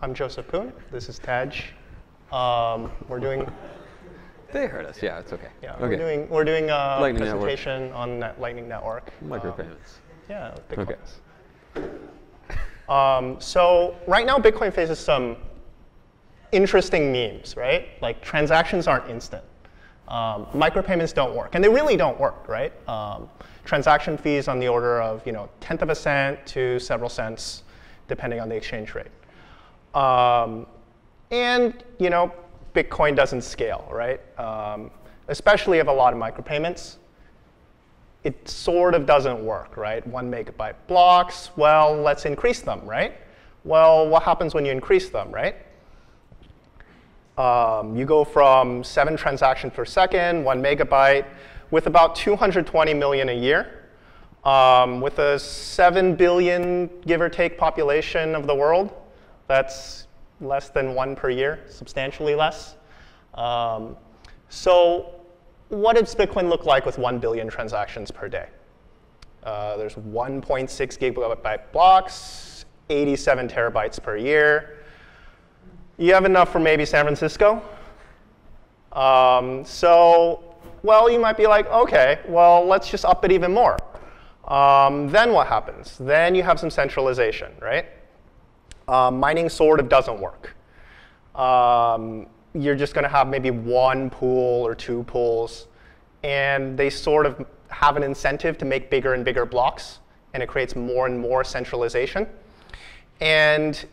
I'm Joseph Poon. This is Tadge. Um, we're doing They heard us. Yeah, it's okay. yeah, okay. we're doing we're doing a Lightning Network. presentation on Net Lightning Network. Um, micropayments. yeah, Okay. Um, so right now, Bitcoin faces some interesting memes, right? Like transactions aren't instant. Um, micropayments don't work, and they really don't work, right? Um, transaction fees on the order of you know tenth of a cent to several cents, depending on the exchange rate. Um, and you know, Bitcoin doesn't scale, right? Um, especially if a lot of micropayments. It sort of doesn't work, right? One megabyte blocks. Well, let's increase them, right? Well, what happens when you increase them, right? Um, you go from seven transactions per second, one megabyte, with about 220 million a year, um, with a 7 billion, give or take, population of the world. That's less than one per year, substantially less. Um, so what does Bitcoin look like with 1 billion transactions per day? Uh, there's 1.6 gigabyte blocks, 87 terabytes per year. You have enough for maybe San Francisco. Um, so, well, you might be like, okay, well, let's just up it even more. Um, then what happens? Then you have some centralization, right? Um, mining sort of doesn't work. Um, you're just going to have maybe one pool or two pools, and they sort of have an incentive to make bigger and bigger blocks, and it creates more and more centralization. And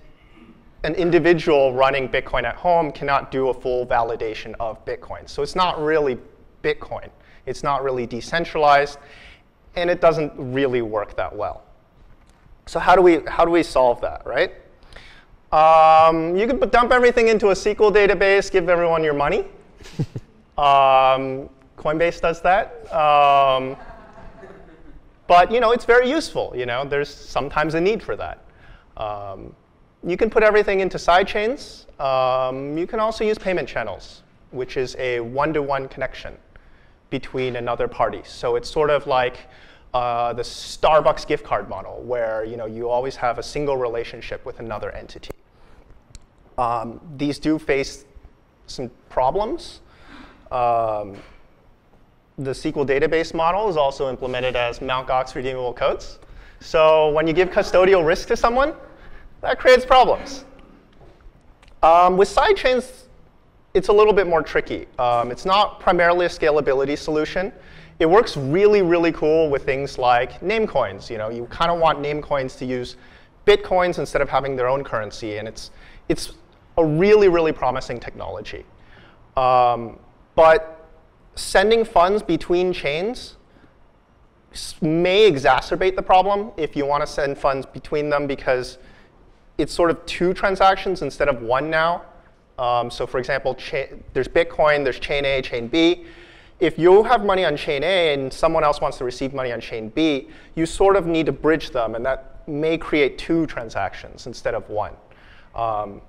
an individual running Bitcoin at home cannot do a full validation of Bitcoin. So it's not really Bitcoin. It's not really decentralized, and it doesn't really work that well. So how do we, how do we solve that, right? Um, you could dump everything into a SQL database, give everyone your money. um, Coinbase does that. Um, but you know, it's very useful. You know, there's sometimes a need for that. Um, you can put everything into sidechains. Um, you can also use payment channels, which is a one-to-one connection between another party. So it's sort of like uh, the Starbucks gift card model, where you know you always have a single relationship with another entity. Um, these do face some problems. Um, the SQL database model is also implemented as Mt. Gox redeemable codes. So when you give custodial risk to someone, that creates problems. Um, with sidechains, it's a little bit more tricky. Um, it's not primarily a scalability solution. It works really, really cool with things like name coins. You know, you kind of want name coins to use bitcoins instead of having their own currency, and it's it's a really, really promising technology. Um, but sending funds between chains may exacerbate the problem if you want to send funds between them because it's sort of two transactions instead of one now. Um, so for example, there's Bitcoin, there's chain A, chain B. If you have money on chain A and someone else wants to receive money on chain B, you sort of need to bridge them, and that may create two transactions instead of one. Um,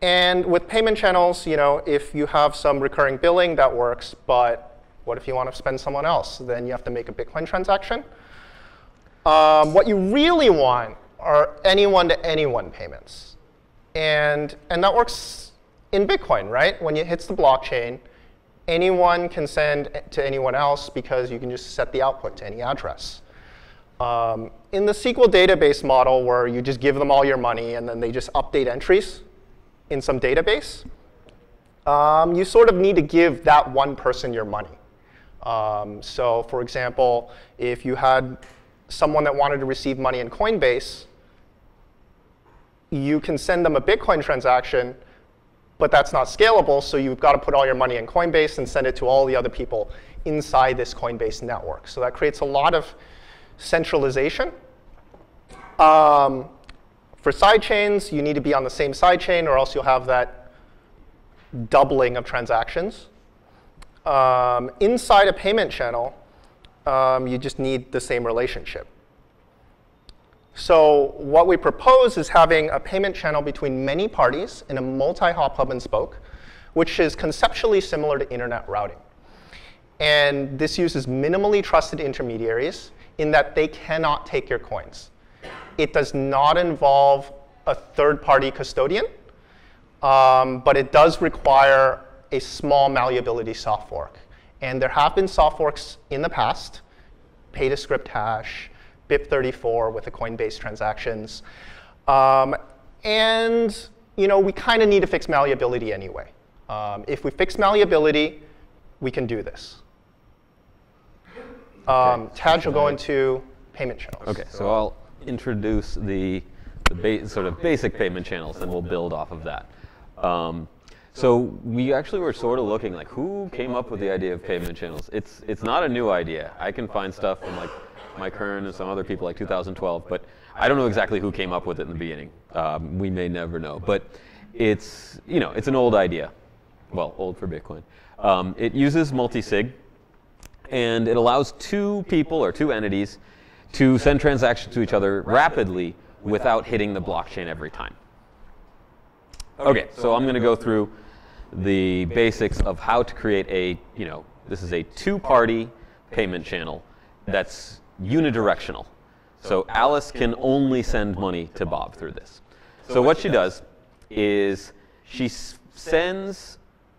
and with payment channels, you know, if you have some recurring billing, that works. But what if you want to spend someone else? Then you have to make a Bitcoin transaction. Um, what you really want are anyone-to-anyone payments. And, and that works in Bitcoin, right? When it hits the blockchain, anyone can send to anyone else because you can just set the output to any address. Um, in the SQL database model, where you just give them all your money and then they just update entries in some database, um, you sort of need to give that one person your money. Um, so for example, if you had someone that wanted to receive money in Coinbase, you can send them a Bitcoin transaction, but that's not scalable, so you've got to put all your money in Coinbase and send it to all the other people inside this Coinbase network. So that creates a lot of centralization. Um, for sidechains, you need to be on the same sidechain, or else you'll have that doubling of transactions. Um, inside a payment channel, um, you just need the same relationship. So what we propose is having a payment channel between many parties in a multi-hop hub and spoke, which is conceptually similar to internet routing. And this uses minimally trusted intermediaries in that they cannot take your coins. It does not involve a third-party custodian. um, but it does require a small malleability soft fork. And there have been soft forks in the past, pay to script hash, BIP34 with the Coinbase transactions. Um, and you know, we kind of need to fix malleability anyway. Um, if we fix malleability, we can do this. Um, Tadge will go into payment channels. Okay, so I'll introduce the, the sort of basic payment channels, and we'll build off of that. Um, so we actually were sort of looking like who came up with the idea of payment channels. It's it's not a new idea. I can find stuff from like Mike Hearn and some other people like 2012, but I don't know exactly who came up with it in the beginning. Um, we may never know, but it's you know it's an old idea. Well, old for Bitcoin. Um, it uses multi-sig, and it allows two people or two entities to send transactions to each other rapidly without hitting the blockchain every time. Okay, so I'm going to go through the basics of how to create a, you know, this is a two-party payment channel that's unidirectional. So Alice can only send money to Bob through this. So what she does is she sends,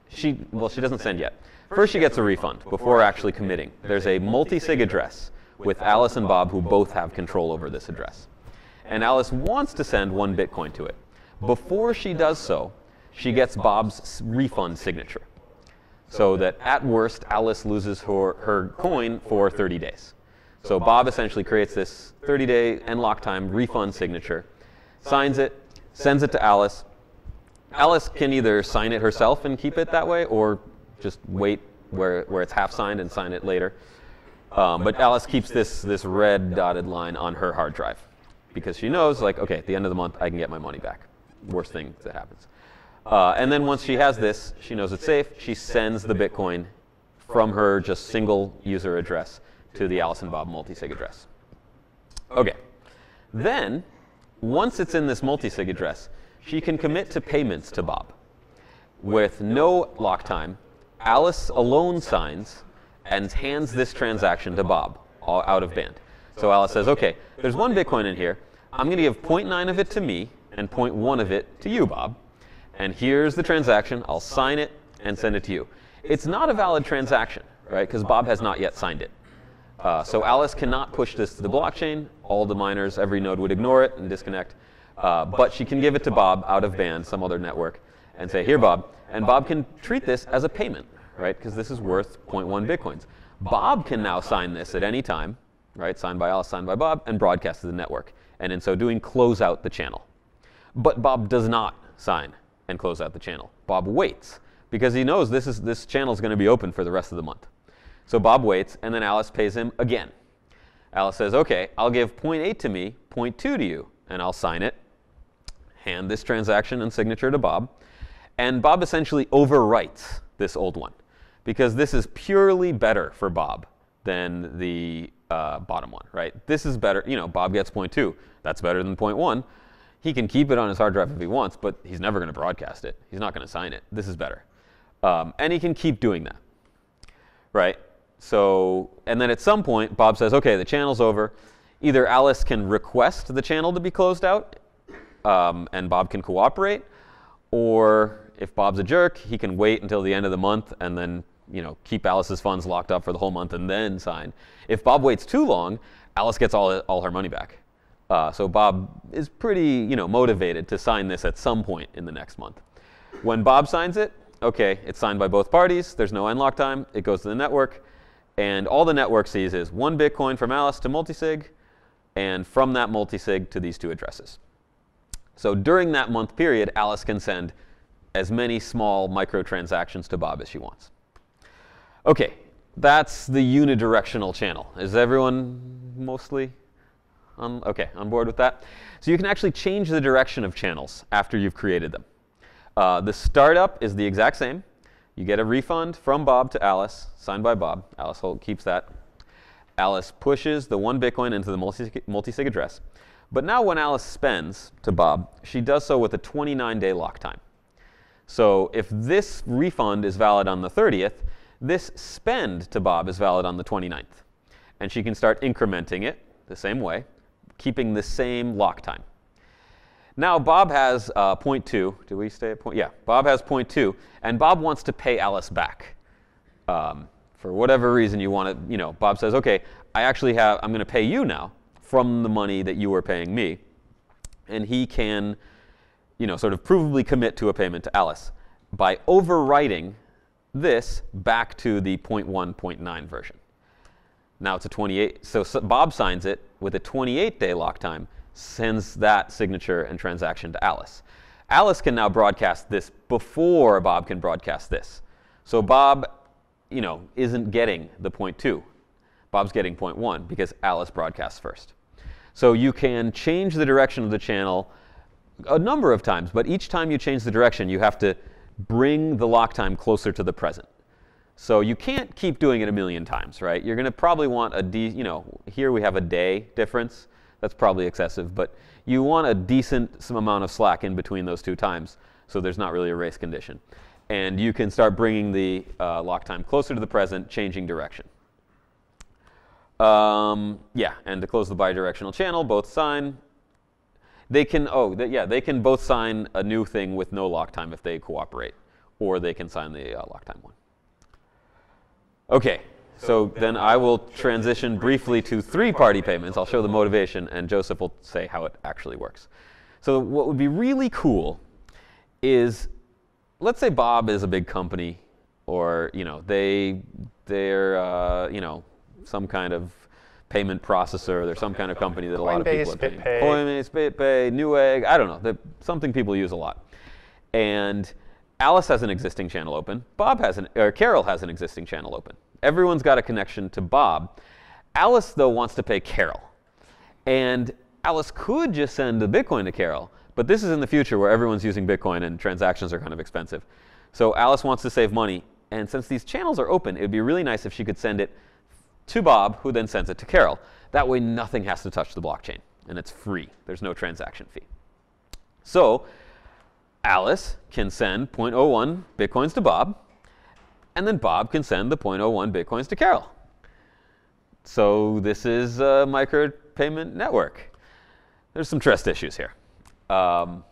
she, well, she doesn't send yet. First, she gets a refund before actually committing. There's a multi-sig address with Alice and Bob who both have control over this address. And Alice wants to send one Bitcoin to it. Before she does so, she gets Bob's refund signature. So that at worst, Alice loses her, her coin for 30 days. So Bob essentially creates this 30-day nLockTime refund signature, signs it, sends it to Alice. Alice can either sign it herself and keep it that way, or just wait where, where it's half signed and sign it later. Um, but Alice keeps this, this red dotted line on her hard drive because she knows, like, okay, at the end of the month, I can get my money back. Worst thing that happens. Uh, and then once she has this, she knows it's safe. She sends the Bitcoin from her just single user address to the Alice and Bob multi-sig address. Okay. Then, once it's in this multi-sig address, she can commit to payments to Bob. With no lock time, Alice alone signs and hands this transaction to Bob, out of band. So Alice says, okay, there's one Bitcoin in here. I'm going to give 0.9 of it to me and 0.1 of it to you, Bob. And here's the transaction. I'll sign it and send it to you. It's not a valid transaction, right? Because Bob has not yet signed it. Uh, so Alice cannot push this to the blockchain. All the miners, every node would ignore it and disconnect. Uh, but she can give it to Bob out of band, some other network, and say, here, Bob. And Bob can treat this as a payment, right? Because this is worth 0.1 bitcoins. Bob can now sign this at any time, right? Signed by Alice, signed by Bob, and broadcast to the network. And in so doing, close out the channel. But Bob does not sign and close out the channel. Bob waits because he knows this, is, this channel is going to be open for the rest of the month. So Bob waits, and then Alice pays him again. Alice says, OK, I'll give 0.8 to me, 0.2 to you, and I'll sign it, hand this transaction and signature to Bob. And Bob essentially overwrites this old one because this is purely better for Bob than the uh, bottom one, right? This is better. You know, Bob gets 0.2. That's better than 0.1. He can keep it on his hard drive if he wants, but he's never going to broadcast it. He's not going to sign it. This is better. Um, and he can keep doing that, right? So, and then at some point, Bob says, okay, the channel's over. Either Alice can request the channel to be closed out, um, and Bob can cooperate, or if Bob's a jerk, he can wait until the end of the month and then you know, keep Alice's funds locked up for the whole month and then sign. If Bob waits too long, Alice gets all, all her money back. Uh, so Bob is pretty, you know, motivated to sign this at some point in the next month. When Bob signs it, okay, it's signed by both parties. There's no nLockTime. It goes to the network. And all the network sees is one Bitcoin from Alice to multisig, and from that multisig to these two addresses. So during that month period, Alice can send as many small microtransactions to Bob as she wants. Okay, that's the unidirectional channel. Is everyone mostly on, okay, on board with that? So you can actually change the direction of channels after you've created them. Uh, the startup is the exact same. You get a refund from Bob to Alice, signed by Bob. Alice Holt keeps that. Alice pushes the one Bitcoin into the multi-sig address. But now when Alice spends to Bob, she does so with a 29-day lock time. So if this refund is valid on the 30th, this spend to Bob is valid on the 29th. And she can start incrementing it the same way, keeping the same lock time. now Bob has uh, point two. Do we stay at point? Yeah, Bob has point two, and Bob wants to pay Alice back. Um, for whatever reason you want to, you know, Bob says, okay, I actually have, I'm going to pay you now from the money that you were paying me. And he can, you know, sort of provably commit to a payment to Alice by overwriting this back to the 0.1, 0.9 version. Now it's a 28, so, so Bob signs it with a 28 day lock time, sends that signature and transaction to Alice. Alice can now broadcast this before Bob can broadcast this. So Bob, you know, isn't getting the 0.2. Bob's getting 0.1 because Alice broadcasts first. So you can change the direction of the channel a number of times, but each time you change the direction, you have to bring the lock time closer to the present. So you can't keep doing it a million times, right? You're going to probably want a, de- you know, here we have a day difference. That's probably excessive, but you want a decent some amount of slack in between those two times, so there's not really a race condition. And you can start bringing the uh, lock time closer to the present, changing direction. Um, yeah, and to close the bidirectional channel, both sign. They can, oh, they, yeah, they can both sign a new thing with no lock time if they cooperate, or they can sign the uh, lock time one. Okay, so then I will transition briefly to three-party payments. I'll show the motivation, and Joseph will say how it actually works. So what would be really cool is, let's say Bob is a big company, or you know they they're uh, you know some kind of payment processor. There's some kind of company that a lot of people are paying. BitPay. Coinbase, BitPay, Newegg, I don't know. The, something people use a lot. And Alice has an existing channel open. Bob has an, or Carol has an existing channel open. Everyone's got a connection to Bob. Alice, though, wants to pay Carol. And Alice could just send the Bitcoin to Carol, but this is in the future where everyone's using Bitcoin and transactions are kind of expensive. So Alice wants to save money. And since these channels are open, it would be really nice if she could send it to Bob, who then sends it to Carol. That way, nothing has to touch the blockchain, and it's free. There's no transaction fee. So, Alice can send 0.01 bitcoins to Bob, and then Bob can send the 0.01 bitcoins to Carol. So, this is a micropayment network. There's some trust issues here. Um,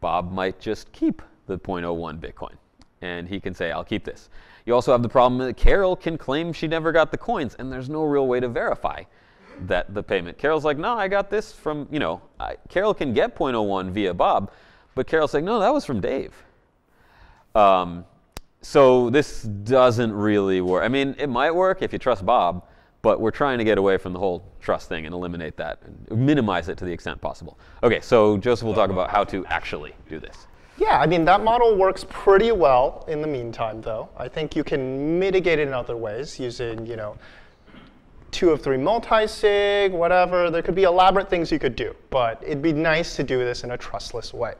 Bob might just keep the 0.01 bitcoin, and he can say, I'll keep this. You also have the problem that Carol can claim she never got the coins, and there's no real way to verify that the payment. Carol's like, no, I got this from, you know, I, Carol can get 0.01 via Bob, but Carol's like, no, that was from Dave. Um, so this doesn't really work. I mean, it might work if you trust Bob, but we're trying to get away from the whole trust thing and eliminate that and minimize it to the extent possible. Okay, so Joseph will talk about how to actually do this. Yeah, I mean, that model works pretty well in the meantime, though. I think you can mitigate it in other ways using, you know, two of three multi-sig, whatever. There could be elaborate things you could do, but it'd be nice to do this in a trustless way.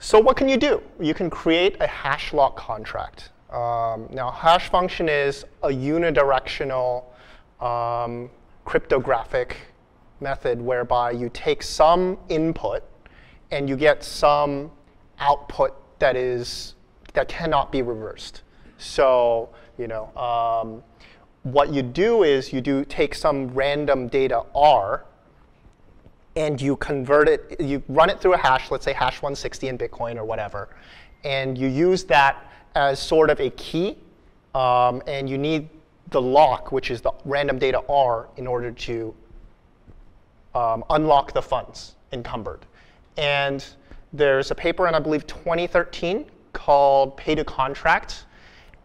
So what can you do? You can create a hash lock contract. Um, now, hash function is a unidirectional um, cryptographic method whereby you take some input and you get some output that is that cannot be reversed. So you know, um, what you do is you do take some random data R, and you convert it. You run it through a hash, let's say hash 160 in Bitcoin or whatever, and you use that as sort of a key, um, and you need the lock, which is the random data R, in order to um, unlock the funds encumbered. And there's a paper in, I believe, 2013 called Pay to Contract.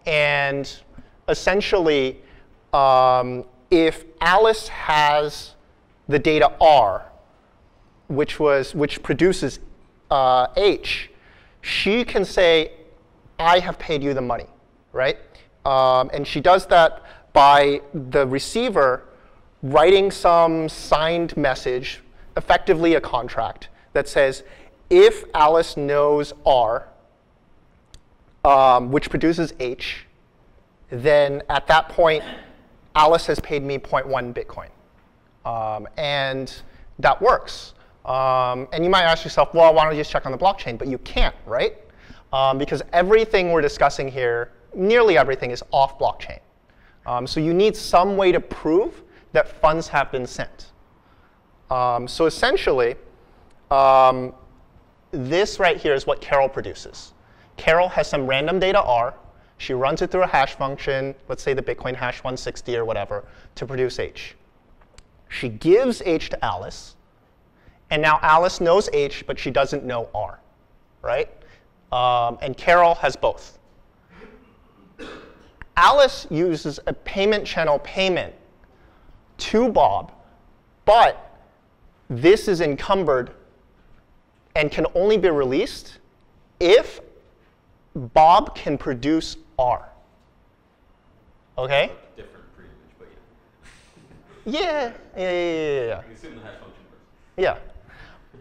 And essentially, um, if Alice has the data R, which, was, which produces uh, H, she can say, I have paid you the money, right? Um, and she does that by the receiver writing some signed message, effectively a contract, that says, if Alice knows R, um, which produces H, then at that point, Alice has paid me 0.1 Bitcoin. Um, and that works. Um, and you might ask yourself, well, why don't you just check on the blockchain? But you can't, right? Um, because everything we're discussing here, nearly everything, is off blockchain. Um, so you need some way to prove that funds have been sent. Um, so essentially, um, this right here is what Carol produces. Carol has some random data R. She runs it through a hash function, let's say the Bitcoin hash 160 or whatever, to produce H. She gives H to Alice, and now Alice knows H, but she doesn't know R, right? Um, and Carol has both. Alice uses a payment channel payment to Bob, but this is encumbered and can only be released if Bob can produce R. Okay? Different preimage, but Yeah, yeah, yeah, yeah, yeah. assume the hash function works. Yeah.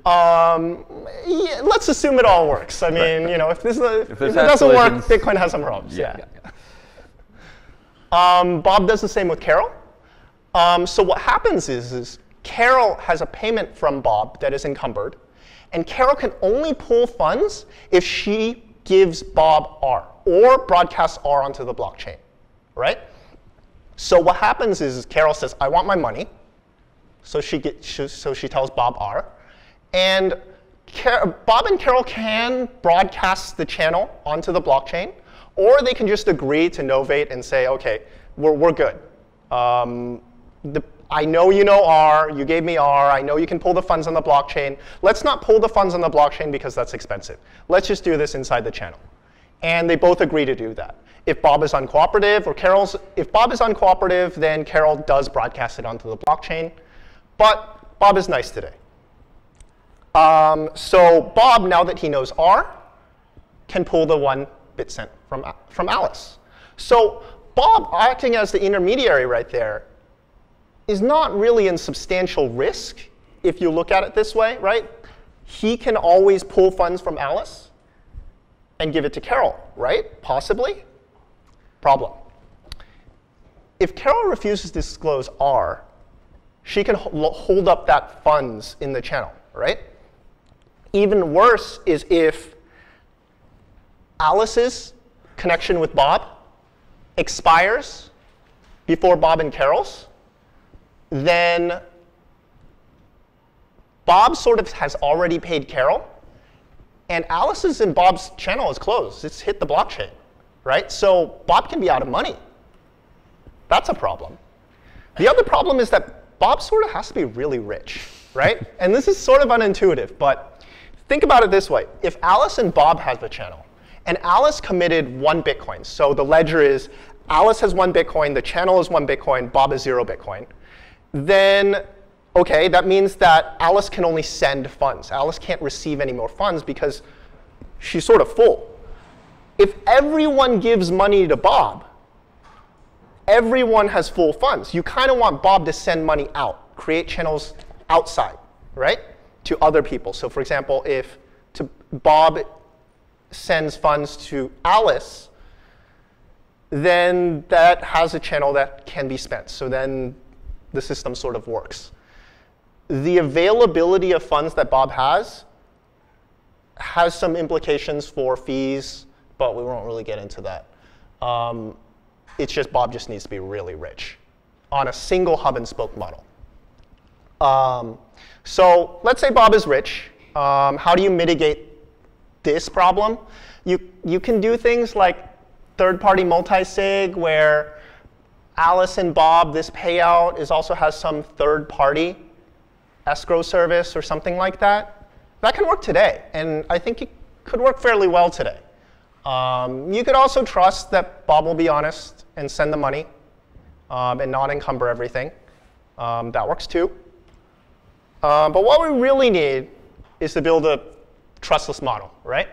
Um, yeah, let's assume it all works. I mean, you know, if this if, if there's it doesn't work, Bitcoin has some problems. Yeah. Yeah. yeah, yeah. Um, Bob does the same with Carol. Um, so what happens is, is Carol has a payment from Bob that is encumbered, and Carol can only pull funds if she gives Bob R or broadcasts R onto the blockchain, right? So what happens is, Carol says, "I want my money," so she get, she, so she tells Bob R, and Car- Bob and Carol can broadcast the channel onto the blockchain, or they can just agree to novate and say, okay, we're, we're good. Um, the, I know you know R, you gave me R, I know you can pull the funds on the blockchain. Let's not pull the funds on the blockchain because that's expensive. Let's just do this inside the channel. And they both agree to do that. If Bob is uncooperative or Carol's, if Bob is uncooperative, then Carol does broadcast it onto the blockchain. But Bob is nice today. Um, so Bob, now that he knows R, can pull the one bit cent from, from Alice. So Bob, acting as the intermediary right there, is not really in substantial risk if you look at it this way, right? He can always pull funds from Alice and give it to Carol, right? Possibly. Problem. If Carol refuses to disclose R, she can hold up that funds in the channel, right? Even worse is if Alice's connection with Bob expires before Bob and Carol's, then Bob sort of has already paid Carol, and Alice's and Bob's channel is closed. It's hit the blockchain, right? So Bob can be out of money. That's a problem. The other problem is that Bob sort of has to be really rich, right? and this is sort of unintuitive, but think about it this way. If Alice and Bob have a channel, and Alice committed one Bitcoin, so the ledger is Alice has one Bitcoin, the channel is one Bitcoin, Bob is zero Bitcoin, then, okay, that means that Alice can only send funds. Alice can't receive any more funds because she's sort of full. If everyone gives money to Bob, everyone has full funds. You kind of want Bob to send money out, create channels outside, right, to other people. So for example, if to Bob sends funds to Alice, then that has a channel that can be spent. So then the system sort of works. The availability of funds that Bob has has some implications for fees, but we won't really get into that. Um, it's just Bob just needs to be really rich on a single hub and spoke model. Um, so let's say Bob is rich. Um, how do you mitigate this problem? You, you can do things like third-party multi-sig where Alice and Bob, this payout is also has some third-party escrow service or something like that. That can work today, and I think it could work fairly well today. Um, you could also trust that Bob will be honest and send the money um, and not encumber everything. Um, that works too. Um, but what we really need is to build a trustless model, right?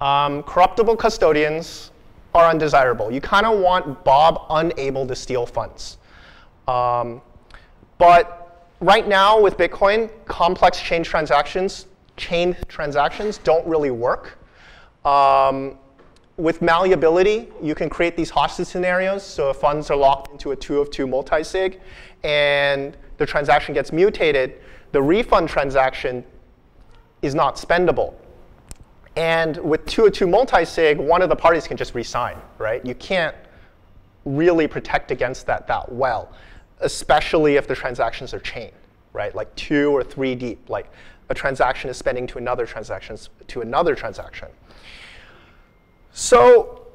Um, corruptible custodians are undesirable. You kind of want Bob unable to steal funds. Um, but right now with Bitcoin, complex chain transactions, chain transactions don't really work. Um, with malleability, you can create these hostage scenarios. So if funds are locked into a two of two multi-sig and the transaction gets mutated, the refund transaction is not spendable. And with 202 multi-sig, one of the parties can just resign, right? You can't really protect against that that well, especially if the transactions are chained, right? Like two or three deep. Like a transaction is spending to another transaction to another transaction. So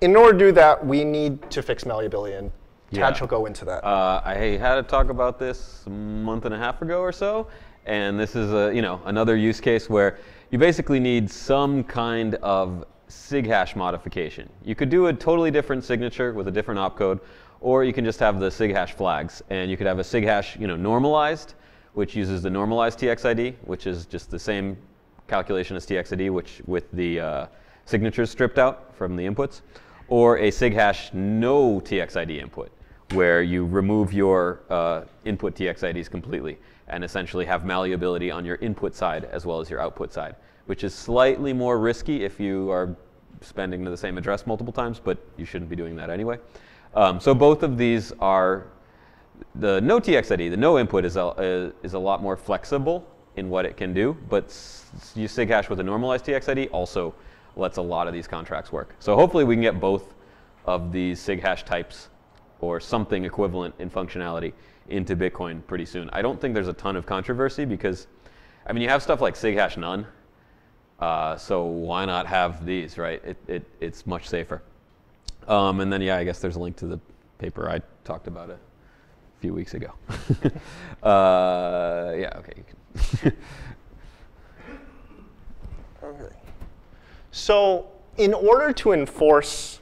in order to do that, we need to fix malleability, and Tad Yeah. will go into that. Uh, I had a talk about this a month and a half ago or so, and this is a you know another use case where you basically need some kind of sig hash modification. You could do a totally different signature with a different opcode, or you can just have the sig hash flags, and you could have a sig hash you know normalized, which uses the normalized TXID, which is just the same calculation as TXID, which with the uh, signatures stripped out from the inputs, or a sig hash no TXID input, where you remove your uh, input TXIDs completely and essentially have malleability on your input side as well as your output side, which is slightly more risky if you are spending to the same address multiple times, but you shouldn't be doing that anyway. Um, so both of these are the no TXID, the no input is a, uh, is a lot more flexible in what it can do, but you sig hash with a normalized TXID also lets a lot of these contracts work. So hopefully we can get both of these sig hash types or something equivalent in functionality into Bitcoin pretty soon. I don't think there's a ton of controversy because, I mean, you have stuff like sig hash none, uh, so why not have these, right? It, it, it's much safer. Um, and then, yeah, I guess there's a link to the paper I talked about a few weeks ago. uh, yeah, okay. Okay. So in order to enforce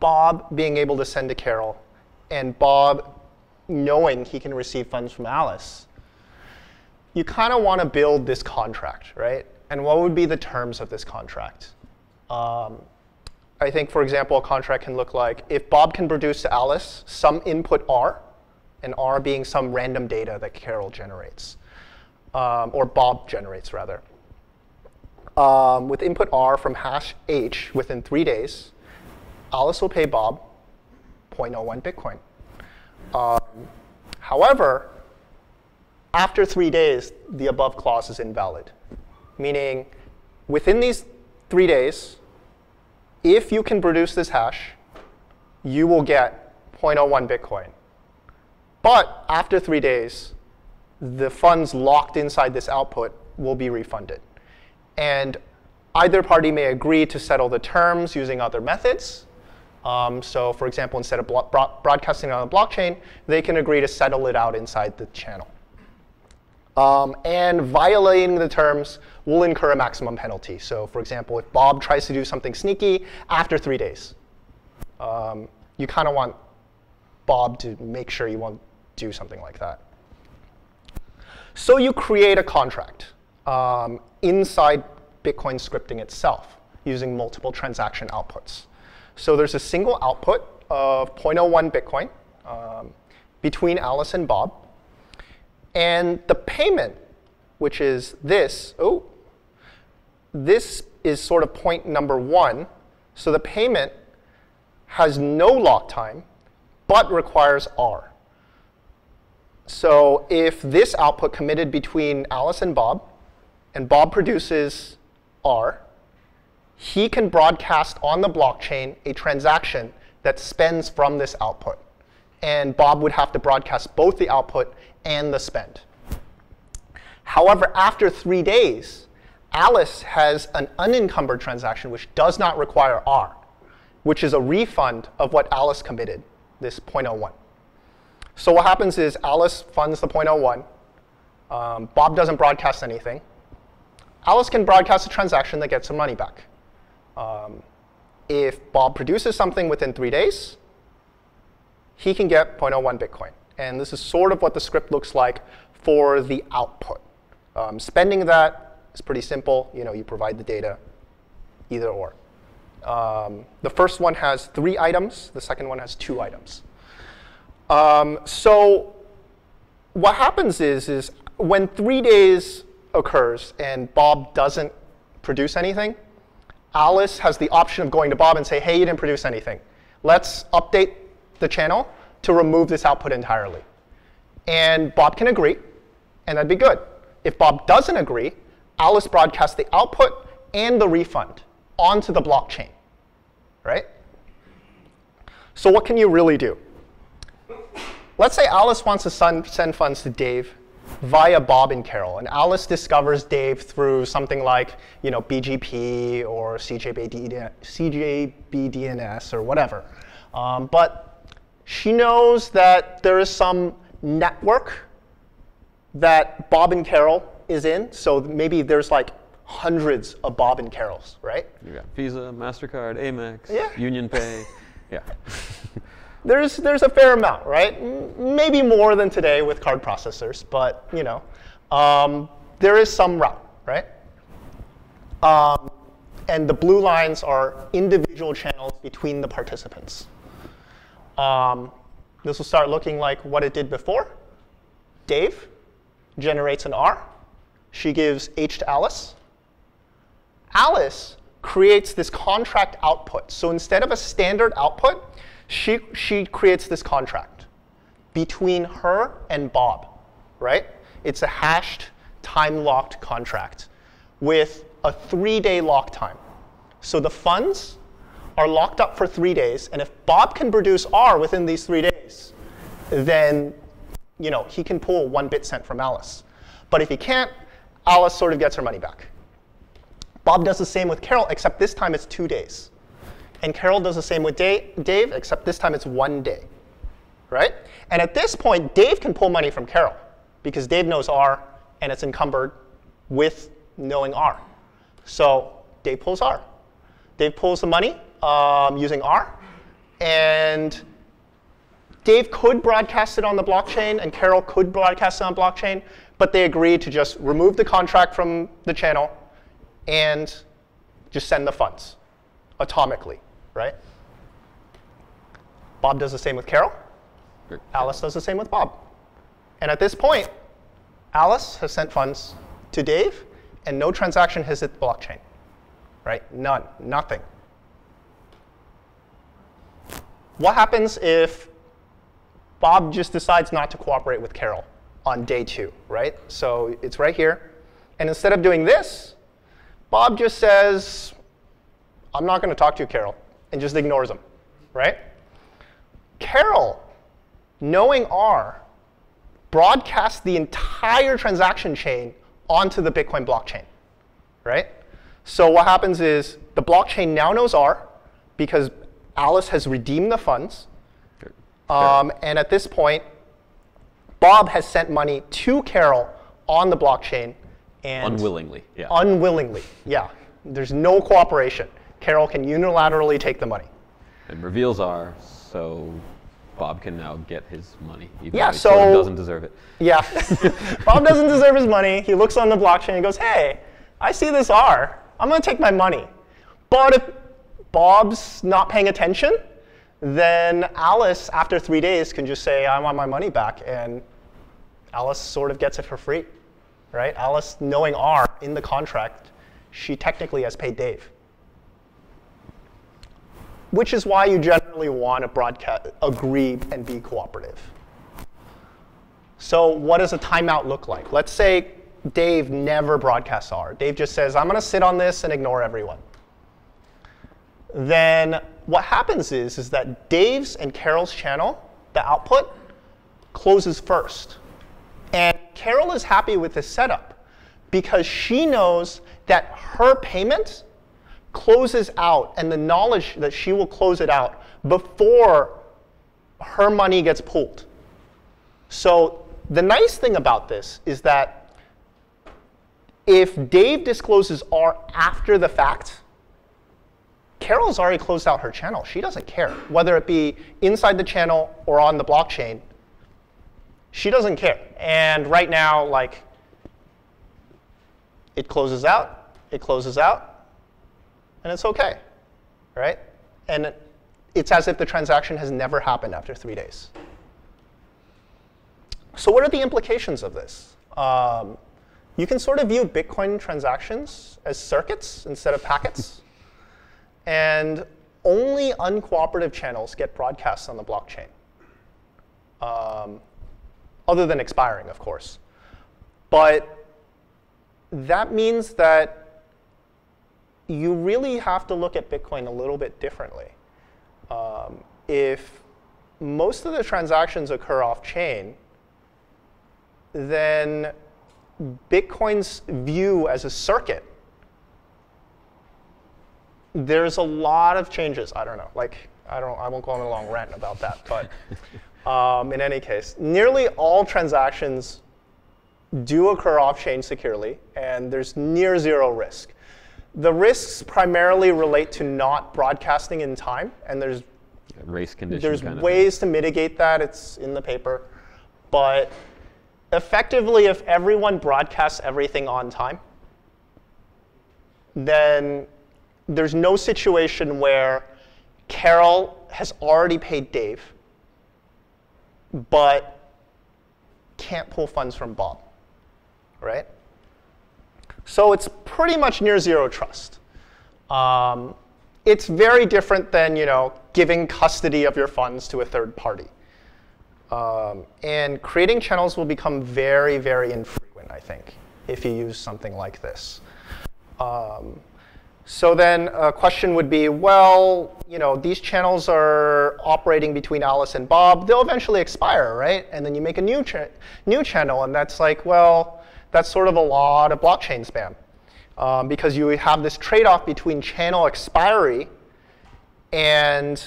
Bob being able to send to Carol and Bob knowing he can receive funds from Alice, you kind of want to build this contract, right? And what would be the terms of this contract? Um, I think, for example, a contract can look like if Bob can produce to Alice some input R, and R being some random data that Carol generates, um, or Bob generates rather. Um, with input R from hash H within three days, Alice will pay Bob 0.01 Bitcoin. Um, however, after three days, the above clause is invalid, meaning within these three days, if you can produce this hash, you will get 0.01 Bitcoin. But after three days, the funds locked inside this output will be refunded. And either party may agree to settle the terms using other methods. Um, so for example, instead of bro- broadcasting on the blockchain, they can agree to settle it out inside the channel. Um, and violating the terms will incur a maximum penalty. So for example, if Bob tries to do something sneaky after three days, um, you kind of want Bob to make sure you won't do something like that. So you create a contract um, inside Bitcoin scripting itself using multiple transaction outputs. So there's a single output of 0.01 Bitcoin um, between Alice and Bob. And the payment, which is this, oh, this is sort of point number one. So the payment has no lock time, but requires R. So if this output committed between Alice and Bob, and Bob produces R, he can broadcast on the blockchain a transaction that spends from this output. And Bob would have to broadcast both the output and the spend. However, after three days, Alice has an unencumbered transaction which does not require R, which is a refund of what Alice committed, this 0.01. So what happens is Alice funds the 0.01. Um, Bob doesn't broadcast anything. Alice can broadcast a transaction that gets some money back. Um, if Bob produces something within three days, he can get 0.01 Bitcoin. And this is sort of what the script looks like for the output. Um, spending that is pretty simple. You know, you provide the data, either or. Um, the first one has three items. The second one has two items. Um, so what happens is, is when three days occurs and Bob doesn't produce anything, Alice has the option of going to Bob and say, hey, you didn't produce anything. Let's update the channel to remove this output entirely. And Bob can agree, and that'd be good. If Bob doesn't agree, Alice broadcasts the output and the refund onto the blockchain, right? So what can you really do? Let's say Alice wants to send funds to Dave via Bob and Carol. And Alice discovers Dave through something like you know, BGP or CJDNS or whatever. Um, but she knows that there is some network that Bob and Carol is in. So maybe there's like hundreds of Bob and Carols, right? You got Visa, MasterCard, Amex, Yeah. Union Pay. yeah. there's there's a fair amount, right? Maybe more than today with card processors, but you know, um, there is some route, right? Um, and the blue lines are individual channels between the participants. Um, this will start looking like what it did before. Dave generates an R. She gives H to Alice. Alice creates this contract output. So instead of a standard output, she, she creates this contract between her and Bob, right? It's a hashed, time-locked contract with a three-day lock time. So the funds are locked up for three days, and if Bob can produce R within these three days, then you know, he can pull one bit cent from Alice. But if he can't, Alice sort of gets her money back. Bob does the same with Carol, except this time it's two days. And Carol does the same with Dave, except this time it's one day. Right? And at this point, Dave can pull money from Carol because Dave knows R and it's encumbered with knowing R. So Dave pulls R. Dave pulls the money um, using R. And Dave could broadcast it on the blockchain and Carol could broadcast it on blockchain, but they agreed to just remove the contract from the channel and just send the funds atomically, right? Bob does the same with Carol. Alice does the same with Bob. And at this point, Alice has sent funds to Dave, and no transaction has hit the blockchain, right? None, nothing. What happens if Bob just decides not to cooperate with Carol on day two, right? So it's right here. And instead of doing this, Bob just says, I'm not going to talk to you, Carol, and just ignores them, right? Carol, knowing R, broadcasts the entire transaction chain onto the Bitcoin blockchain, right? So what happens is the blockchain now knows R because Alice has redeemed the funds. Um, and at this point, Bob has sent money to Carol on the blockchain. And Unwillingly, yeah. Unwillingly, yeah. There's no cooperation. Carol can unilaterally take the money. and reveals are so Bob can now get his money, even Yeah, though he sort of doesn't deserve it. Yeah. Bob doesn't deserve his money. He looks on the blockchain and goes, hey, I see this R. I'm going to take my money. But if Bob's not paying attention, then Alice, after three days, can just say, I want my money back. And Alice sort of gets it for free, right? Alice, knowing R in the contract, she technically has paid Dave. Which is why you generally want to broadcast, agree and be cooperative. So what does a timeout look like? Let's say Dave never broadcasts R. Dave just says, I'm going to sit on this and ignore everyone. Then what happens is, is that Dave's and Carol's channel, the output, closes first. And Carol is happy with this setup because she knows that her payment closes out and the knowledge that she will close it out before her money gets pulled. So the nice thing about this is that if Dave discloses R after the fact, Carol's already closed out her channel. She doesn't care, whether it be inside the channel or on the blockchain. She doesn't care. And right now, like, it closes out, it closes out, and it's okay, right? And it's as if the transaction has never happened after three days. So what are the implications of this? Um, you can sort of view Bitcoin transactions as circuits instead of packets. and only uncooperative channels get broadcasts on the blockchain. Um, other than expiring, of course. But that means that you really have to look at Bitcoin a little bit differently. Um, if most of the transactions occur off chain, then Bitcoin's view as a circuit, there's a lot of changes. I don't know. Like, I don't. I won't go on a long rant about that. But um, in any case, nearly all transactions do occur off-chain securely, and there's near zero risk. The risks primarily relate to not broadcasting in time, and there's race conditions. there's kind of ways to mitigate that. It's in the paper, but effectively, if everyone broadcasts everything on time, then there's no situation where Carol has already paid Dave, but can't pull funds from Bob, right? So it's pretty much near zero trust. Um, it's very different than you know giving custody of your funds to a third party. Um, and creating channels will become very, very infrequent, I think, if you use something like this. Um, so then a question would be, well, you know, these channels are operating between Alice and Bob. They'll eventually expire, right? And then you make a new, cha new channel, and that's like, well, that's sort of a lot of blockchain spam. Um, because you have this trade-off between channel expiry and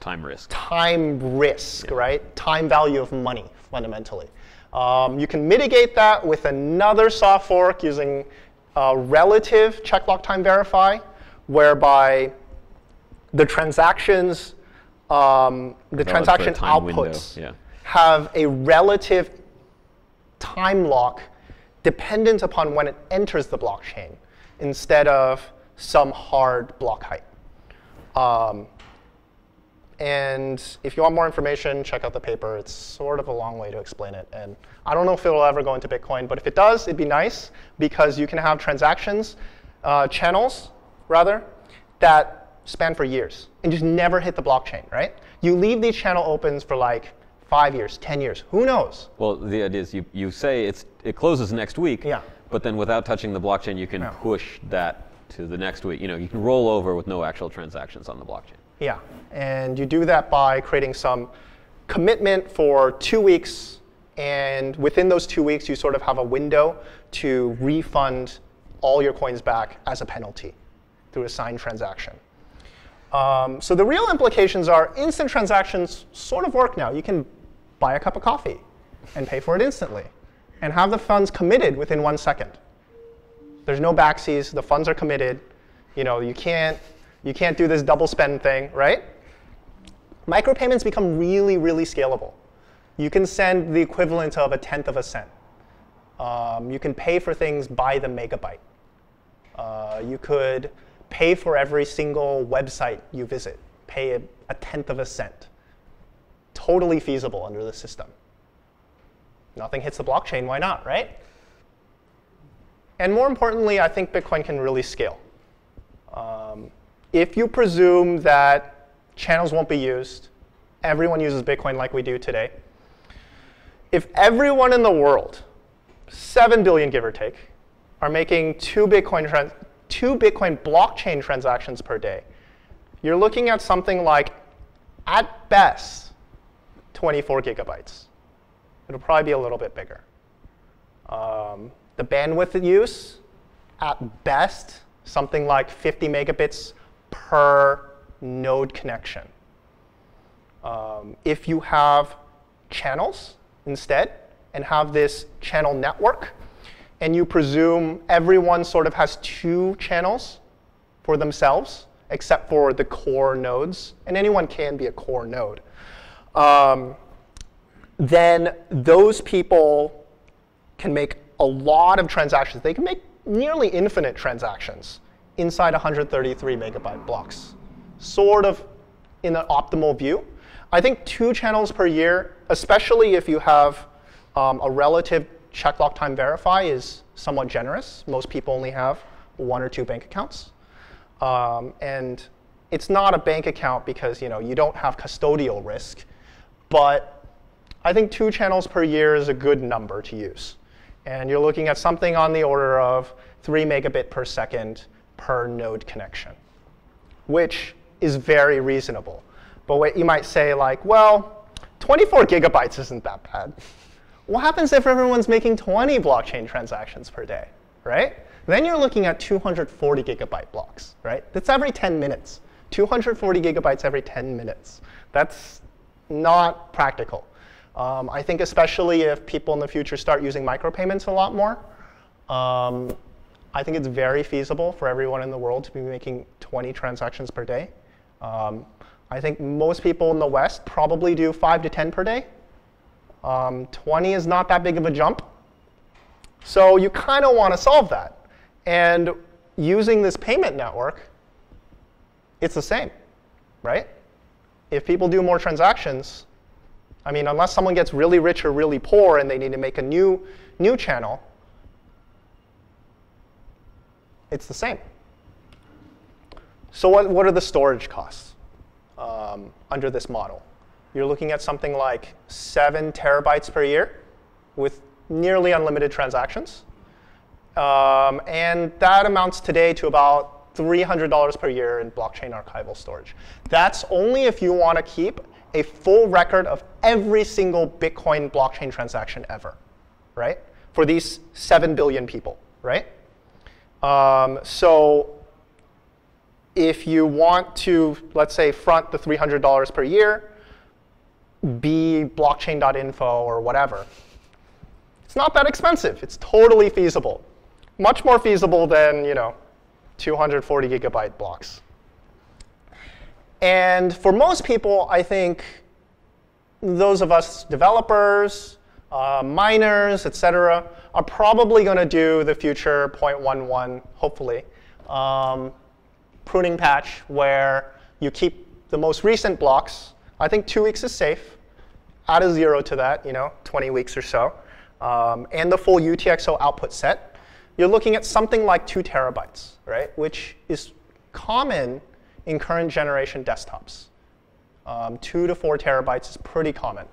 time risk. time risk, right? Time value of money, fundamentally. Um, you can mitigate that with another soft fork using uh, relative check lock time verify, whereby the transactions, um, the Relative transaction window, outputs yeah. have a relative time lock dependent upon when it enters the blockchain instead of some hard block height. Um, and if you want more information, check out the paper. It's sort of a long way to explain it. And I don't know if it will ever go into Bitcoin, but if it does, it'd be nice because you can have transactions, uh, channels, rather, that span for years and just never hit the blockchain, right? You leave these channel opens for like five years, 10 years, who knows? Well, the idea is you, you say it's, it closes next week, Yeah. but then without touching the blockchain, you can Yeah. push that to the next week. You know, you can roll over with no actual transactions on the blockchain. Yeah, and you do that by creating some commitment for two weeks, and within those two weeks, you sort of have a window to refund all your coins back as a penalty through a signed transaction. Um, so the real implications are instant transactions sort of work now. You can buy a cup of coffee and pay for it instantly, and have the funds committed within one second. There's no backsies. The funds are committed. You know, you can't you can't do this double spend thing, right? Micropayments become really, really scalable. You can send the equivalent of a tenth of a cent. Um, you can pay for things by the megabyte. Uh, you could pay for every single website you visit, pay a, a tenth of a cent. Totally feasible under the system. Nothing hits the blockchain, why not, right? And more importantly, I think Bitcoin can really scale. Um, if you presume that channels won't be used, everyone uses Bitcoin like we do today. If everyone in the world, 7 billion give or take, are making two Bitcoin, two Bitcoin blockchain transactions per day, you're looking at something like, at best, 24 gigabytes. It'll probably be a little bit bigger. Um, the bandwidth use, at best, something like 50 megabits per node connection. Um, if you have channels instead and have this channel network, and you presume everyone sort of has two channels for themselves, except for the core nodes, and anyone can be a core node, um, then those people can make a lot of transactions. They can make nearly infinite transactions inside 133 megabyte blocks, sort of in an optimal view. I think two channels per year, especially if you have um, a relative check lock time verify, is somewhat generous. Most people only have one or two bank accounts. Um, and it's not a bank account because you know you don't have custodial risk, but I think two channels per year is a good number to use. And you're looking at something on the order of 3 megabit per second per node connection, which is very reasonable. But what you might say like, well, 24 gigabytes isn't that bad. What happens if everyone's making 20 blockchain transactions per day, right? Then you're looking at 240 gigabyte blocks, right? That's every 10 minutes. 240 gigabytes every 10 minutes. That's not practical. Um, I think especially if people in the future start using micropayments a lot more, um, I think it's very feasible for everyone in the world to be making 20 transactions per day. Um, I think most people in the West probably do 5 to 10 per day. Um, 20 is not that big of a jump. So you kind of want to solve that. And using this payment network, it's the same, right? If people do more transactions, I mean, unless someone gets really rich or really poor and they need to make a new, new channel, it's the same. So what, what are the storage costs um, under this model? You're looking at something like 7 terabytes per year with nearly unlimited transactions. Um, and that amounts today to about $300 per year in blockchain archival storage. That's only if you want to keep a full record of every single Bitcoin blockchain transaction ever, right? For these 7 billion people, right? Um, so if you want to, let's say, front the $300 per year, be blockchain.info or whatever, it's not that expensive. It's totally feasible. Much more feasible than, you know, 240 gigabyte blocks. And for most people, I think those of us developers, uh, miners, et cetera, are probably going to do the future 0.11, hopefully, um, pruning patch where you keep the most recent blocks. I think two weeks is safe. Add a zero to that, you know, 20 weeks or so. Um, and the full UTXO output set. You're looking at something like two terabytes, right? Which is common in current generation desktops. Um, two to four terabytes is pretty common.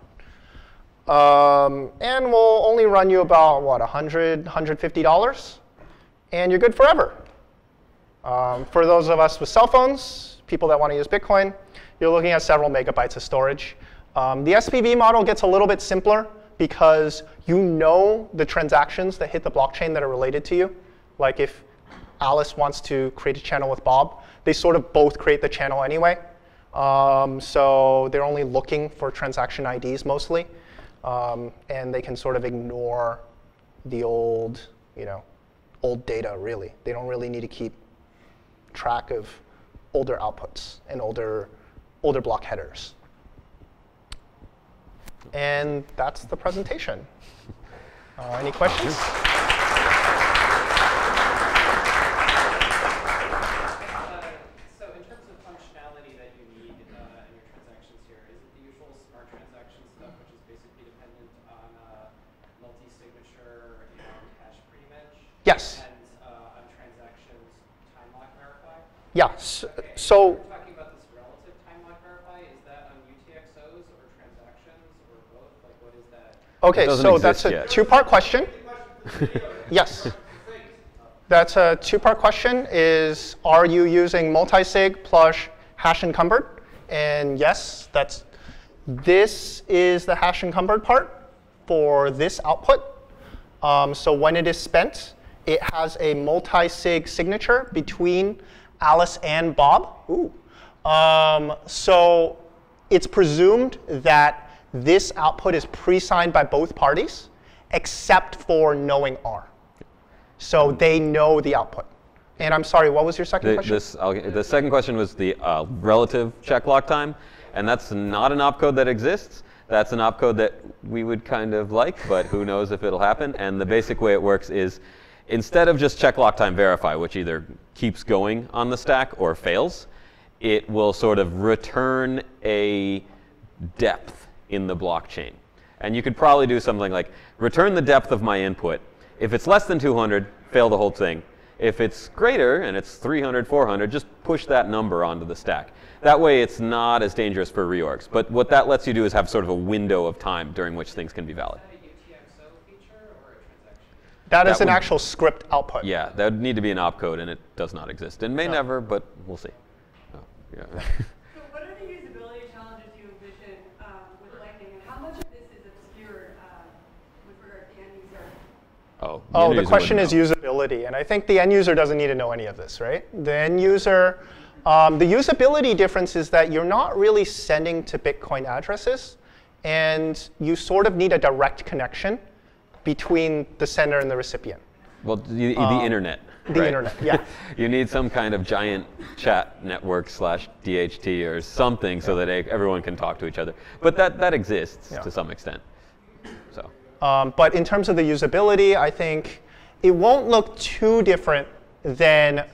Um, and will only run you about, what, $100, $150? And you're good forever. Um, for those of us with cell phones, people that want to use Bitcoin, you're looking at several megabytes of storage. Um, the SPV model gets a little bit simpler because you know the transactions that hit the blockchain that are related to you. Like if Alice wants to create a channel with Bob, they sort of both create the channel anyway. Um, so they're only looking for transaction IDs mostly um, and they can sort of ignore the old, you know, old data really. They don't really need to keep track of older outputs and older, older block headers. And that's the presentation. Uh, any questions? Yes. And uh, on transactions, time lock verify? Yeah. So, so talking about this relative time lock verify, is that on UTXOs or transactions or both? Like, what is that? Okay, so that's a two-part question. yes. That's a two-part question. Is are you using multi-sig plus hash encumbered? And yes, that's this is the hash encumbered part for this output. Um, so when it is spent, it has a multi-sig signature between Alice and Bob. Ooh. Um, so it's presumed that this output is pre-signed by both parties, except for knowing R. So they know the output. And I'm sorry, what was your second The, question? this, the second question was the uh, relative check lock time, and that's not an opcode that exists. That's an opcode that we would kind of like, but who knows if it'll happen. And the basic way it works is instead of just check lock time verify, which either keeps going on the stack or fails, it will sort of return a depth in the blockchain. And you could probably do something like return the depth of my input. If it's less than 200, fail the whole thing. If it's greater and it's 300, 400, just push that number onto the stack. That way it's not as dangerous for reorgs. But what that lets you do is have sort of a window of time during which things can be valid. That a UTXO feature or a transaction? that is an would- actual script output. Yeah, that would need to be an opcode, and it does not exist. And may No. never, but we'll see. Oh, yeah. So what are the usability challenges you envision um, with Lightning, and how much of this is obscured uh, Oh, Oh, the question is usability, and I think the end user doesn't need to know any of this, right? The end user, um, the usability difference is that you're not really sending to Bitcoin addresses, and you sort of need a direct connection between the sender and the recipient. Well, the, the internet. Um, the right? internet, yeah. you need some kind of giant chat network slash DHT or something so that everyone can talk to each other. But that, that exists Yeah. to some extent. Um, but in terms of the usability, I think it won't look too different than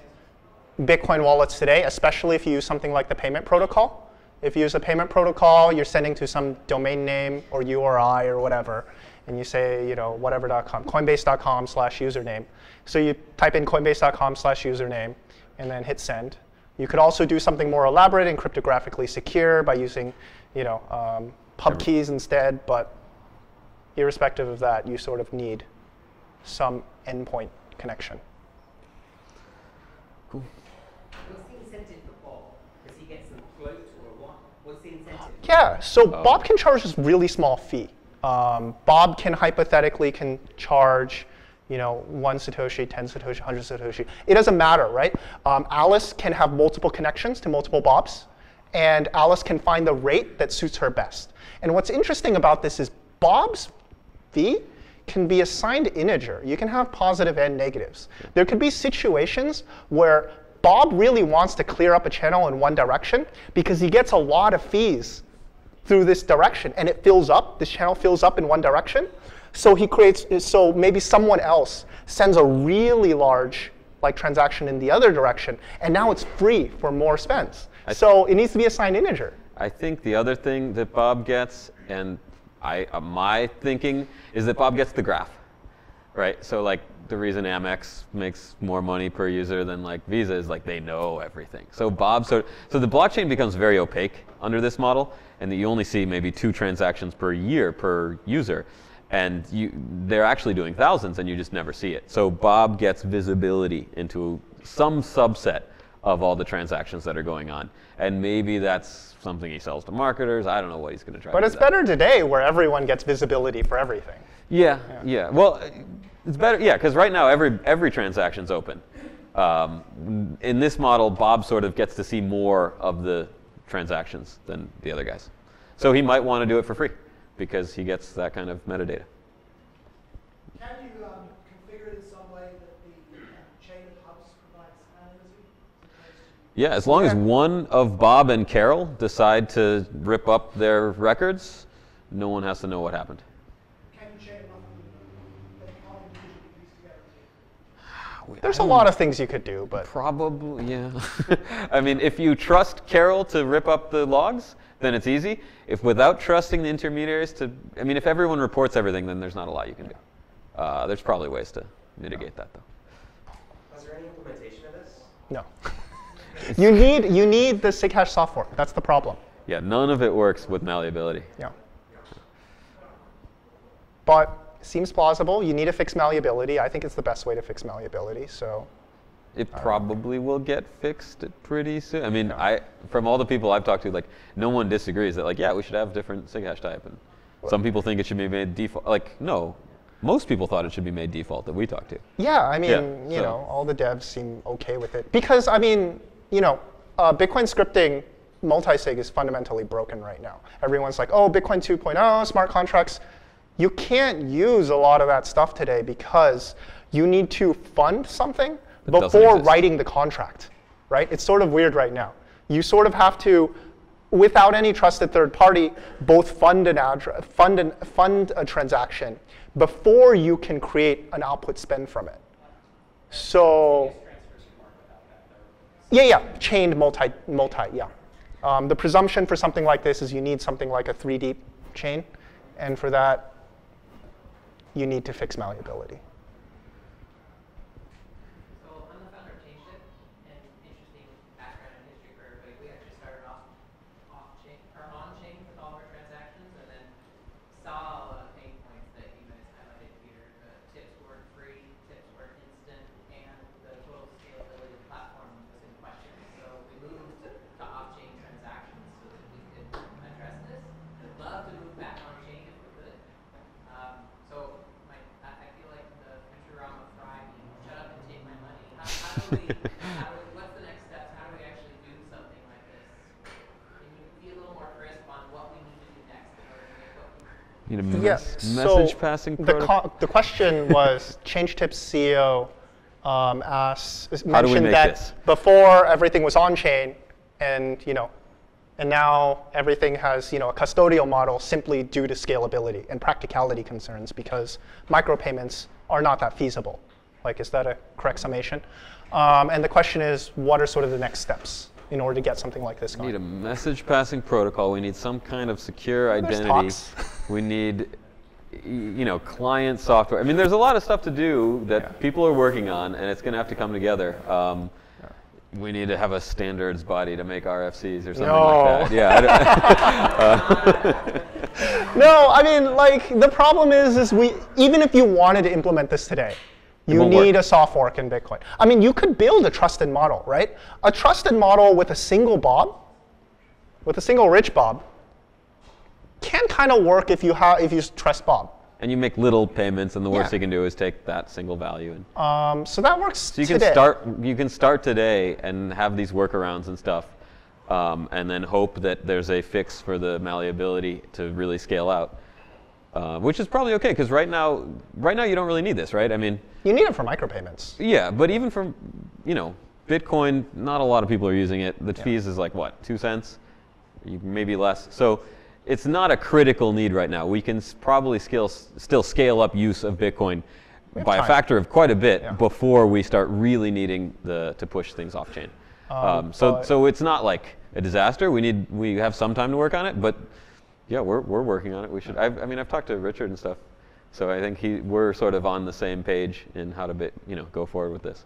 Bitcoin wallets today, especially if you use something like the payment protocol. If you use a payment protocol, you're sending to some domain name or URI or whatever, and you say, you know, whatever.com, coinbase.com slash username. So you type in coinbase.com slash username and then hit send. You could also do something more elaborate and cryptographically secure by using, you know, um, pub keys instead, but irrespective of that, you sort of need some endpoint connection. What's the incentive for Bob? Does he get some float or what? What's the incentive? Yeah, so Bob can charge a really small fee. Um, Bob can hypothetically can charge, you know, one satoshi, ten satoshi, hundred satoshi. It doesn't matter, right? Um, Alice can have multiple connections to multiple Bobs, and Alice can find the rate that suits her best. And what's interesting about this is Bob's fee can be assigned integer. You can have positive and negatives. There could be situations where Bob really wants to clear up a channel in one direction because he gets a lot of fees through this direction and it fills up, this channel fills up in one direction. So he creates, so maybe someone else sends a really large like transaction in the other direction and now it's free for more spends. So it needs to be assigned integer. I think the other thing that Bob gets, and I, uh, my thinking is that Bob gets the graph, right? So like the reason Amex makes more money per user than like Visa is like they know everything. So Bob, so so the blockchain becomes very opaque under this model, and that you only see maybe two transactions per year per user, and you they're actually doing thousands, and you just never see it. So Bob gets visibility into some subset of all the transactions that are going on, and maybe that's something he sells to marketers. I don't know what he's going to try. But to it's do better today where everyone gets visibility for everything. Yeah, yeah. Well, it's better. Yeah, because right now every every transaction's open. Um, in this model, Bob sort of gets to see more of the transactions than the other guys. So he might want to do it for free because he gets that kind of metadata. Can you um, configure it in some way that the uh, chain of hubs provides anonymity? As opposed to- Yeah, as long as one of Bob and Carol decide to rip up their records, no one has to know what happened. Can you chain them up and they can't individually be used together? There's a lot of things you could do, but Probably, yeah. I mean, if you trust Carol to rip up the logs, then it's easy. If without trusting the intermediaries to, I mean, if everyone reports everything, then there's not a lot you can do. Uh, there's probably ways to mitigate that, though. Was there any implementation of this? no. you need you need the SIGHASH software. That's the problem. Yeah, none of it works with malleability. Yeah. But seems plausible. You need to fix malleability. I think it's the best way to fix malleability. So It probably will get fixed pretty soon. I mean, I from all the people I've talked to, like no one disagrees that like yeah, we should have a different sig hash type, and some people think it should be made default. Like no, most people thought it should be made default that we talked to. yeah, I mean, Yeah, you so- know, all the devs seem okay with it because I mean, you know, uh, Bitcoin scripting multi-sig is fundamentally broken right now. Everyone's like, oh, Bitcoin 2.0, smart contracts. You can't use a lot of that stuff today because you need to fund something That before writing the contract, right? It's sort of weird right now. You sort of have to, without any trusted third party, both fund an address, fund an, fund a transaction before you can create an output spend from it. So, yeah, yeah, chained multi, multi, yeah. Um, the presumption for something like this is you need something like a three deep chain, and for that, you need to fix malleability. So I'm the founder of ChangeTip, and interesting background and history for everybody. We actually started off off chain or on chain with all of our transactions, and then saw a lot of pain points that you guys highlighted here. The tips weren't free, tips weren't instant, and the total scalability of the platform was in question. So we moved to off-chain transactions so that we could address this. I'd love to move back on chain if we could. Um, so my, I, I feel like the how do we, how do we, what's the next steps? How do we actually do something like this? Can you be a little more crisp on what we need to do next in order to make what we Need a Yeah, mes- so passing the, protocol. the question was ChangeTip's CEO um, asked, How do we mentioned that this? before everything was on chain, and you know, and now everything has you know a custodial model simply due to scalability and practicality concerns because micropayments are not that feasible. Like, is that a correct summation? Um, and the question is, what are sort of the next steps in order to get something like this going. We need a message passing protocol. We need some kind of secure There's identity. talks. we need, you know, client software. I mean, there's a lot of stuff to do that Yeah. people are working on, and it's going to have to come together. Um, We need to have a standards body to make RFCs or something No. like that. Yeah. I don't- No, I mean, like the problem is, is we even if you wanted to implement this today, you need work. a soft fork in Bitcoin. I mean, you could build a trusted model, right? A trusted model with a single Bob, with a single rich Bob, kind of work if you have if you trust Bob. and you make little payments, and the worst Yeah. you can do is take that single value and Um, so that works So you can start. You can start today and have these workarounds and stuff, um, and then hope that there's a fix for the malleability to really scale out, uh, which is probably okay because right now, right now you don't really need this, right? I mean, You need it for micropayments. yeah, but even for, you know, Bitcoin, not a lot of people are using it. The fees is like what, two cents, maybe less. So it's not a critical need right now. We can probably scale, still scale up use of Bitcoin by a factor of quite a bit Yeah. before we start really needing the to push things off chain. Um, so so it's not like a disaster. We need we have some time to work on it, but yeah, we're we're working on it. We should. I've, I mean, I've talked to Richard and stuff, so I think he we're sort of on the same page in how to bit, you know go forward with this.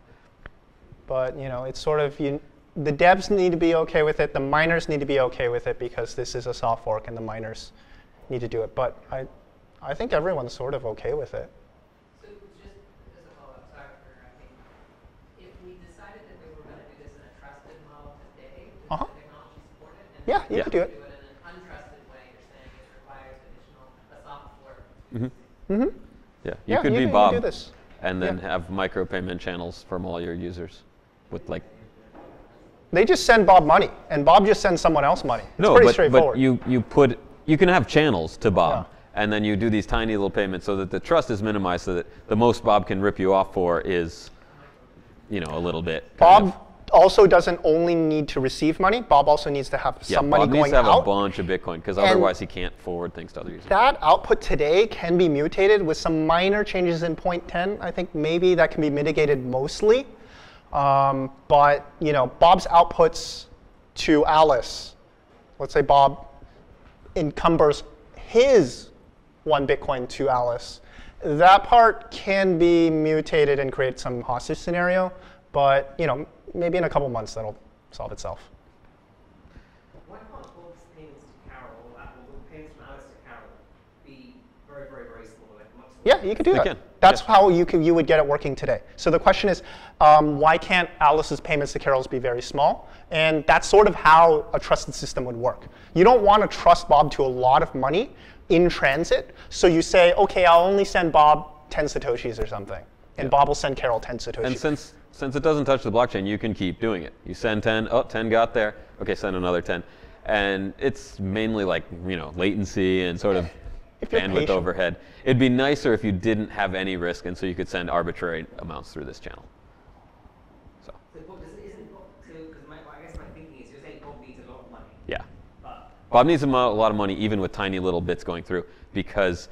But you know, it's sort of you. The devs need to be okay with it. The miners need to be okay with it because this is a soft fork, and the miners need to do it. But I, I think everyone's sort of okay with it. So just as a follow-up, sorry for interrupting. If we decided that we were going to do this in a trusted model today, Uh-huh. the technology support it? And Yeah, you Yeah. could do it. Do it in an untrusted way, you're saying it requires additional, a soft fork. Mm-hmm. Yeah, you Yeah, could you be can- you Bob, do this. and then Yeah. have micropayment channels from all your users, with like They just send Bob money, and Bob just sends someone else money. It's no, pretty but, straightforward. but you you put you can have channels to Bob, Yeah. and then you do these tiny little payments so that the trust is minimized, so that the most Bob can rip you off for is, you know, a little bit. Bob of. also doesn't only need to receive money. Bob also needs to have Yeah, some money Bob needs going to have out. a bunch of Bitcoin because otherwise he can't forward things to other users. That output today can be mutated with some minor changes in point 10. I think maybe that can be mitigated mostly. Um, but you know, Bob's outputs to Alice, let's say Bob encumbers his one Bitcoin to Alice. That part can be mutated and create some hostage scenario, but you know, maybe in a couple months that'll solve itself. Why can't Bob's payments to Carol, uh, payments from Alice to Carol, be very, very, very small, like much smaller? Yeah, you could do They that. can, That's yeah. how you can, you would get it working today. So the question is, um, why can't Alice's payments to Carol's be very small? And that's sort of how a trusted system would work. You don't want to trust Bob to a lot of money in transit. So you say, okay, I'll only send Bob 10 satoshis or something, and Bob will send Carol 10 satoshis. And since since it doesn't touch the blockchain, you can keep doing it. You send 10, oh, 10 got there. Okay, send another 10. And it's mainly like, you know, latency and sort of bandwidth patient. overhead. It'd be nicer if you didn't have any risk and so you could send arbitrary amounts through this channel. So, So Bob, doesn't, isn't Bob, so, because my, I guess my thinking is, you're saying Bob needs a lot of money, yeah. Bob needs a, lot of money even with tiny little bits going through because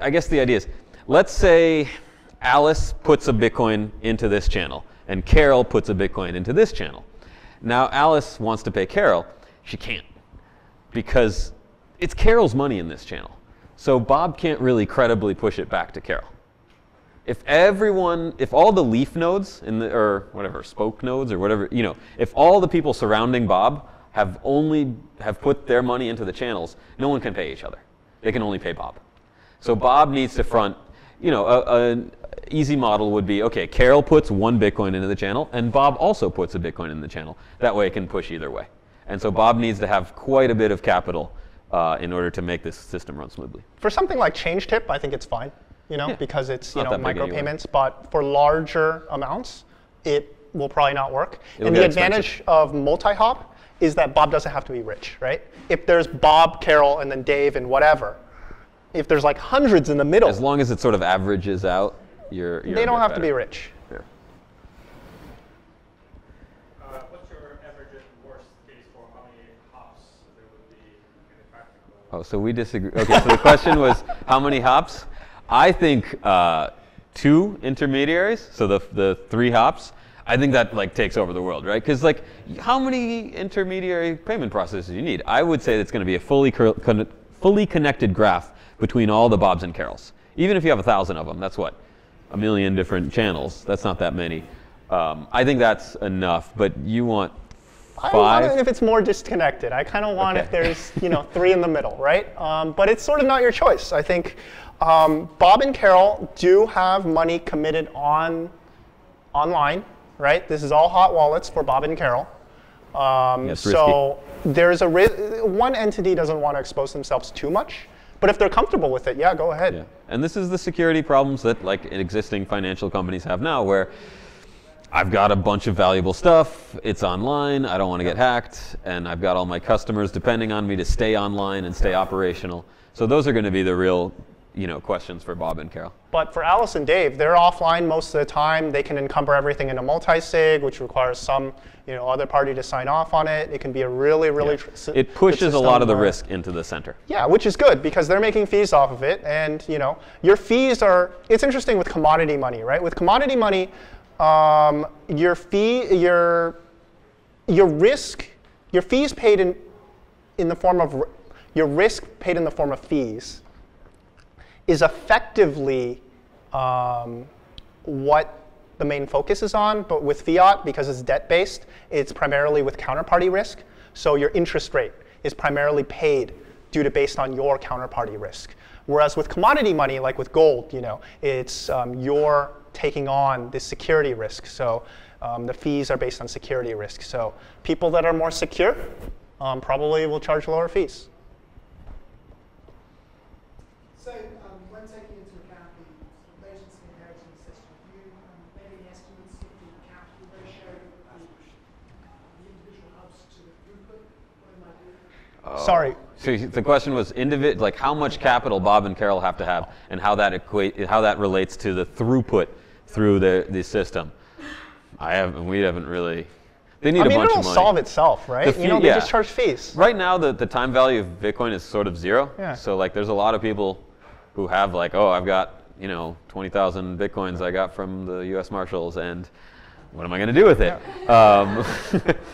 I guess the idea is let's say Alice puts a Bitcoin into this channel and Carol puts a Bitcoin into this channel. Now Alice wants to pay Carol. She can't because it's Carol's money in this channel. So Bob can't really credibly push it back to Carol. If everyone, if all the leaf nodes in the, or whatever, spoke nodes or whatever, you know, if all the people surrounding Bob have only have put their money into the channels, no one can pay each other. They can only pay Bob. So Bob needs to front, you know, a, a easy model would be, okay, Carol puts one Bitcoin into the channel and Bob also puts a Bitcoin in the channel. That way it can push either way. And so Bob needs to have quite a bit of capital uh, in order to make this system run smoothly. For something like ChangeTip, I think it's fine, you know, Yeah. because it's you know big anyway. micropayments. But for larger amounts, it will probably not work. It'll and the expensive. advantage of multi-hop is that Bob doesn't have to be rich, right? If there's Bob, Carol, and then Dave and whatever, if there's like hundreds in the middle, As long as it sort of averages out, you're. you're they don't have to be rich. Yeah. Uh, what's your average and worst case for how many hops there would be in a practical? Oh, so we disagree. Okay, so the question was how many hops? I think uh, two intermediaries, so the, the three hops. I think that like takes over the world, right? Because like, how many intermediary payment processes you need? I would say it's going to be a fully con- fully connected graph between all the Bobs and Carols. Even if you have a thousand of them, that's what a million different channels. That's not that many. Um, I think that's enough. But you want I want five? it if it's more disconnected. I kind of want if there's you know three in the middle, right? Um, but it's sort of not your choice. I think um, Bob and Carol do have money committed on online, right? This is all hot wallets for Bob and Carol. Um, Yeah, so there's a ri- one entity doesn't want to expose themselves too much, but if they're comfortable with it, yeah, go ahead. Yeah. And this is the security problems that like existing financial companies have now where I've got a bunch of valuable stuff, it's online, I don't want to get hacked, and I've got all my customers depending on me to stay online and stay operational. So those are going to be the real, you know, questions for Bob and Carol. But for Alice and Dave, they're offline most of the time. They can encumber everything in a multi-sig, which requires some, you know, other party to sign off on it. It can be a really, really. tr- It pushes a lot of the where- risk into the center. Yeah, which is good because they're making fees off of it, and you know, your fees are. It's interesting with commodity money, right? With commodity money, um, your fee, your your risk, your fees paid in in the form of your risk paid in the form of fees is effectively um, what the main focus is on, but with fiat, because it's debt based, it's primarily with counterparty risk. So your interest rate is primarily paid due to based on your counterparty risk. Whereas with commodity money, like with gold, you know, it's um, you're taking on the security risk. So um, the fees are based on security risk. So people that are more secure um, probably will charge lower fees. So, um, when taking into account the sort of latency inheritance system, do you um, make any estimates of the capital ratio of the, the individual hubs to the throughput? What it might be? Sorry, So the question was individ, like how much capital Bob and Carol have to have, and how that equate, how that relates to the throughput through the, the system. I haven't, we haven't really. They need I a mean, bunch it'll of money. solve itself, right? The you know, they yeah. just charge fees. Right now, the, the time value of Bitcoin is sort of zero. Yeah. So like, there's a lot of people who have like, oh, I've got you know 20,000 bitcoins I got from the U.S. Marshals, and what am I going to do with it? Um,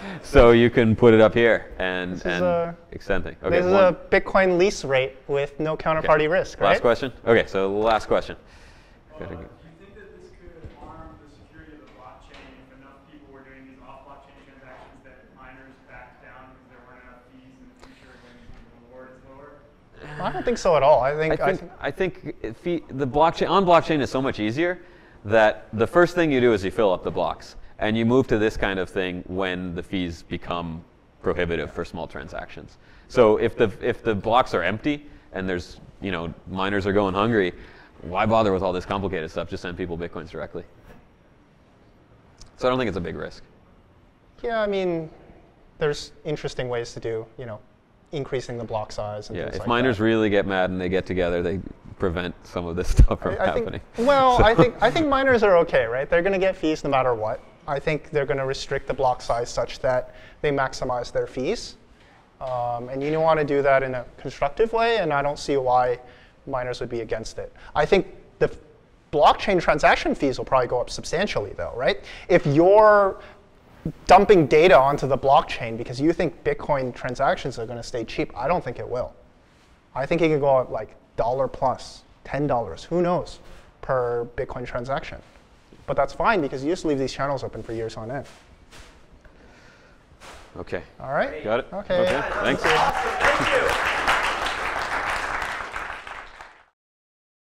so you can put it up here and, and a- extend things. Okay, This is one- a Bitcoin lease rate with no counterparty risk, right? Last question. Okay, so last question. Gotta go. Do you think that this could harm the security of the blockchain if enough people were doing these off-blockchain transactions that miners backed down because there weren't enough fees in the future when the reward is lower? I don't think so at all. I think, I think, I think if he, the blockchain on blockchain is so much easier that the first thing you do is you fill up the blocks, and you move to this kind of thing when the fees become prohibitive for small transactions. So if the if the blocks are empty and there's you know miners are going hungry, why bother with all this complicated stuff? Just send people bitcoins directly. So I don't think it's a big risk. yeah, I mean, there's interesting ways to do, you know, increasing the block size and Yeah, if like miners that. really get mad and they get together, they prevent some of this stuff from I think, happening. well, I think I think miners are okay, right? They're going to get fees no matter what. I think they're going to restrict the block size such that they maximize their fees, um, and you want to do that in a constructive way. And I don't see why miners would be against it. I think the blockchain transaction fees will probably go up substantially, though, right? If you're dumping data onto the blockchain because you think Bitcoin transactions are going to stay cheap, I don't think it will. I think it can go up like dollar plus, ten dollars, who knows, per Bitcoin transaction. But that's fine because you just leave these channels open for years on end. Okay. All right. Got it? Okay. Thanks. Thank you.